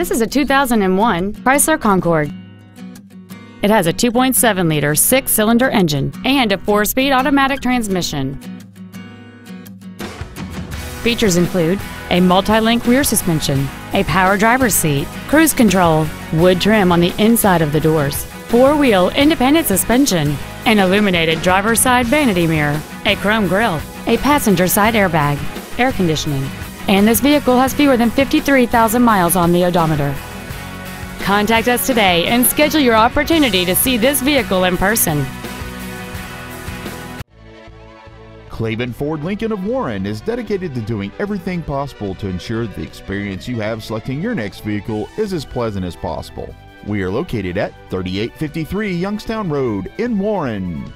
This is a 2001 Chrysler Concorde. It has a 2.7-liter six-cylinder engine and a four-speed automatic transmission. Features include a multi-link rear suspension, a power driver's seat, cruise control, wood trim on the inside of the doors, four-wheel independent suspension, an illuminated driver's side vanity mirror, a chrome grille, a passenger side airbag, air conditioning, and this vehicle has fewer than 53,000 miles on the odometer. Contact us today and schedule your opportunity to see this vehicle in person. Klaben Ford Lincoln of Warren is dedicated to doing everything possible to ensure the experience you have selecting your next vehicle is as pleasant as possible. We are located at 3853 Youngstown Road in Warren.